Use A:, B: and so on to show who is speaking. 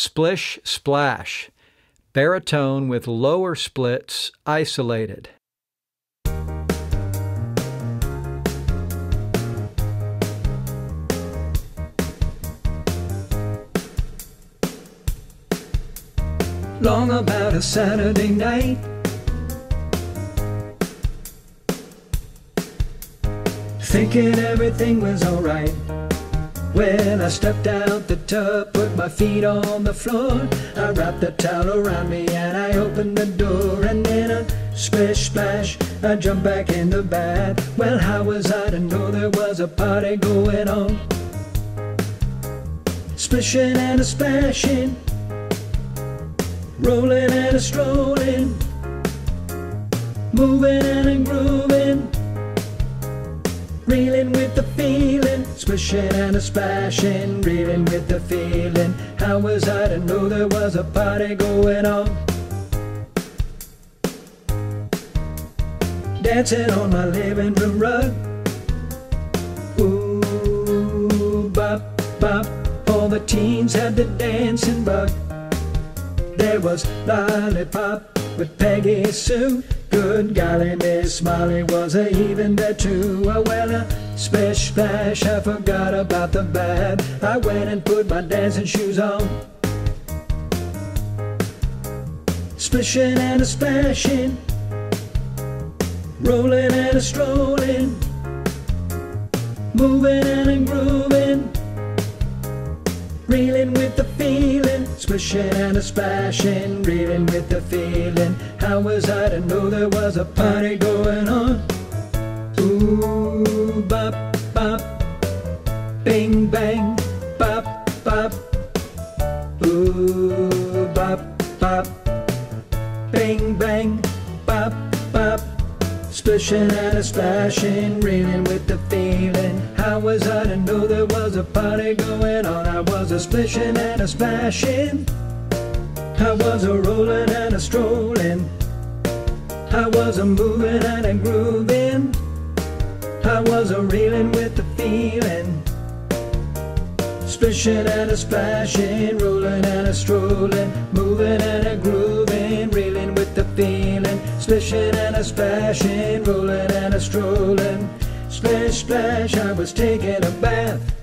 A: splish splash, baritone with lower splits isolated.
B: Long about a Saturday night. Thinking everything was alright when I stepped out the tub, put my feet on the floor. I wrapped the towel around me and I opened the door. And then a splish splash, I jumped back in the bath. Well, how was I to know there was a party going on? Splishing and a splashing, rolling and a strolling, moving and a grooving reeling with splishing and a splashing, reeling with the feeling. How was I to know there was a party going on? Dancing on my living room rug. Ooh, bop, bop. All the teens had the dancing bug. There was lollipop with Peggy Sue. Good golly, Miss Molly was heaving there too. Oh, well, a splish splash, I forgot about the bad. I went and put my dancing shoes on. Splishing and a splashing, rolling and a strolling, moving and a grooving, reeling with the feeling, splishing and a splashing, reeling with the feeling. How was I to know there was a party going on? Ooh, bing, bang, bop, bop. Ooh, bop, bop, bing, bang, bop, bop. Splishing and a splashing, reeling with the feeling. How was I to know there was a party going on? I was a splishing and a splashing. I was a rolling and a strolling. I was a moving and a grooving. I was a reeling with the feeling. Splishing and a splashing, rolling and a strolling, moving and a grooving, reeling with the feeling. Splishing and a splashing, rolling and a strolling. Splish, splash, I was taking a bath.